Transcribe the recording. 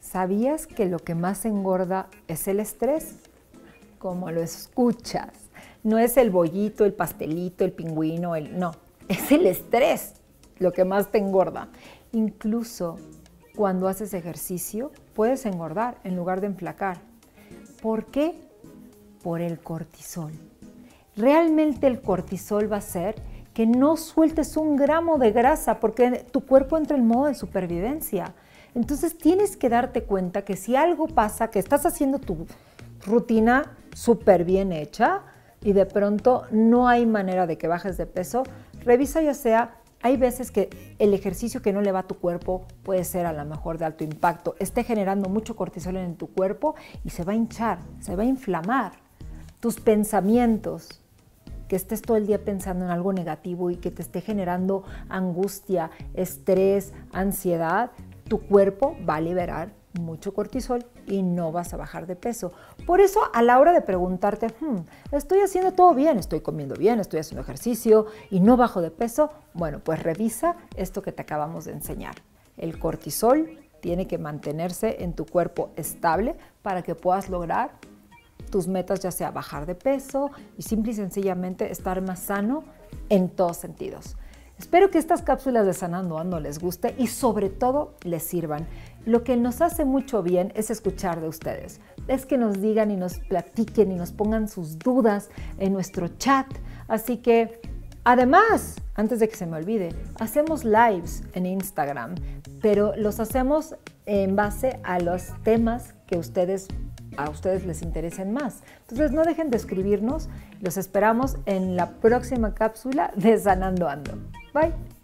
¿Sabías que lo que más engorda es el estrés? Como lo escuchas. No es el bollito, el pastelito, el pingüino, el no, es el estrés lo que más te engorda. Incluso cuando haces ejercicio puedes engordar en lugar de enflacar. ¿Por qué? Por el cortisol. Realmente el cortisol va a ser que no sueltes un gramo de grasa porque tu cuerpo entra en modo de supervivencia. Entonces tienes que darte cuenta que si algo pasa, que estás haciendo tu rutina súper bien hecha y de pronto no hay manera de que bajes de peso, revisa ya sea, hay veces que el ejercicio que no le va a tu cuerpo puede ser a lo mejor de alto impacto, esté generando mucho cortisol en tu cuerpo y se va a hinchar, se va a inflamar. Tus pensamientos, que estés todo el día pensando en algo negativo y que te esté generando angustia, estrés, ansiedad, tu cuerpo va a liberar mucho cortisol y no vas a bajar de peso. Por eso a la hora de preguntarte, hmm, estoy haciendo todo bien, estoy comiendo bien, estoy haciendo ejercicio y no bajo de peso, bueno, pues revisa esto que te acabamos de enseñar. El cortisol tiene que mantenerse en tu cuerpo estable para que puedas lograr tus metas, ya sea bajar de peso y simple y sencillamente estar más sano en todos sentidos. Espero que estas cápsulas de Sanando Ando les guste y sobre todo les sirvan. Lo que nos hace mucho bien es escuchar de ustedes. Es que nos digan y nos platiquen y nos pongan sus dudas en nuestro chat. Así que, además, antes de que se me olvide, hacemos lives en Instagram, pero los hacemos en base a los temas que a ustedes les interesen más. Entonces no dejen de escribirnos, los esperamos en la próxima cápsula de Sanando Ando. Bye.